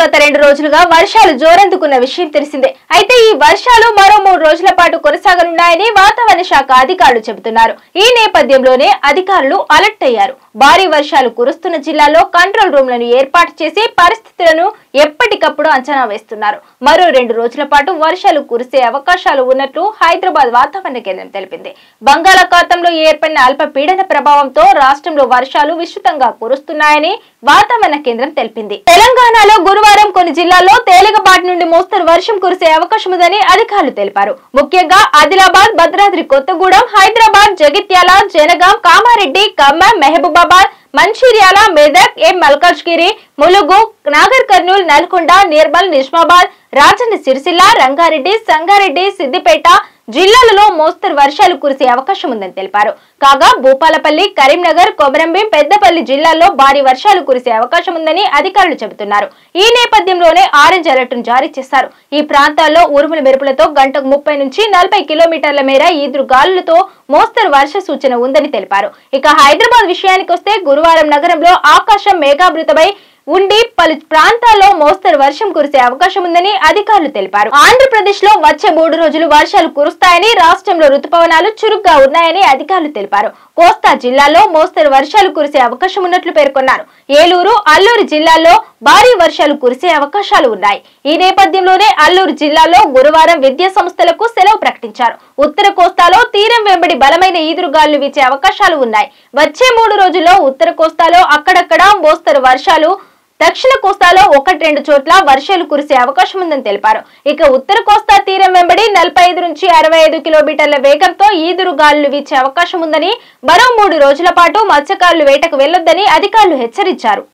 గత రెండు రోజులుగా వర్షాలు జోరందుకున్న విషయం తెలిసిందే. అయితే ఈ వర్షాలు మరో మూడు రోజుల పాటు కొనసాగనున్నాయని వాతావరణ శాఖ అధికారులు చెబుతున్నారు. ఈ నేపథ్యంలోనే అధికారులు అలర్ట్ అయ్యారు. భారీ వర్షాలు కురుస్తున్న జిల్లాలో కంట్రోల్ రూమ్లను ఏర్పాటు చేసి పరిస్థితులను ఎప్పటికప్పుడు అంచనా వేస్తున్నారు. మరో రెండు రోజుల పాటు వర్షాలు కురిసే అవకాశాలు ఉన్నట్లు హైదరాబాద్ వాతావరణ కేంద్రం తెలిపింది. బంగాళాఖాతంలో ఏర్పడిన అల్పపీడన ప్రభావంతో రాష్ట్రంలో వర్షాలు విస్తృతంగా కురుస్తున్నాయని వాతావరణ కేంద్రం తెలిపింది. తెలంగాణలో గురువారం కొన్ని జిల్లాల్లో తేలికపాటి నుండి మోస్తరు వర్షం కురిసే అవకాశం ఉందని అధికారులు తెలిపారు. ముఖ్యంగా ఆదిలాబాద్ భద్రాద్రి కొత్తగూడెం హైదరాబాద్ జగిత్యాల జనగాం కామారెడ్డి ఖమ్మం మహబూబాబాద్ మంచిర్యాల మెదక్ ఎం. మల్కాజ్గిరి ములుగు నాగర్ కర్నూల్ నల్గొండ నిర్మల్ నిజామాబాద్ రాజన్న సిరిసిల్ల రంగారెడ్డి సంగారెడ్డి సిద్దిపేట జిల్లాలలో మోస్తరు వర్షాలు కురిసే అవకాశం ఉందని తెలిపారు. కాగా భూపాలపల్లి కరీంనగర్ కొమరంభీం పెద్దపల్లి జిల్లాల్లో భారీ వర్షాలు కురిసే అవకాశం ఉందని అధికారులు చెబుతున్నారు. ఈ నేపథ్యంలోనే ఆరెంజ్ అలర్ట్ను జారీ చేశారు. ఈ ప్రాంతాల్లో ఉరుముల మెరుపులతో గంటకు ముప్పై నుంచి నలభై కిలోమీటర్ల మేర ఈదురు గాలులతో మోస్తరు వర్ష సూచన ఉందని తెలిపారు. ఇక హైదరాబాద్ విషయానికొస్తే గురువారం నగరంలో ఆకాశం మేఘాభృతమై ఉండి పలు ప్రాంతాల్లో మోస్తరు వర్షం కురిసే అవకాశం ఉందని అధికారులు తెలిపారు. ఆంధ్రప్రదేశ్లో వచ్చే మూడు రోజులు వర్షాలు కురుస్తాయని రాష్ట్రంలో రుతుపవనాలు చురుగ్గా ఉన్నాయని అధికారులు తెలిపారు. కోస్తా జిల్లాలో మోస్తరు వర్షాలు కురిసే అవకాశం ఉన్నట్లు పేర్కొన్నారు. ఏలూరు అల్లూరు జిల్లాల్లో భారీ వర్షాలు కురిసే అవకాశాలు ఉన్నాయి. ఈ నేపథ్యంలోనే అల్లూరు జిల్లాలో గురువారం విద్యా సంస్థలకు సెలవు ప్రకటించారు. ఉత్తర కోస్తాలో తీరం వెంబడి బలమైన ఈదురుగాలు వీచే అవకాశాలు ఉన్నాయి. వచ్చే మూడు రోజుల్లో ఉత్తర కోస్తాలో అక్కడక్కడ మోస్తరు వర్షాలు దక్షిణ కోస్తాలో ఒకటి రెండు చోట్ల వర్షాలు కురిసే అవకాశం ఉందని తెలిపారు. ఇక ఉత్తర కోస్తా తీరం వెంబడి నలభై ఐదు నుంచి అరవై ఐదు కిలోమీటర్ల వేగంతో ఈదురు గాలులు వీచే అవకాశం ఉందని మరో మూడు రోజుల పాటు మత్స్యకారులు వేటకు వెళ్ళొద్దని అధికారులు హెచ్చరించారు.